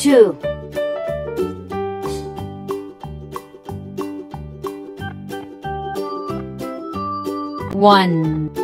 two, one.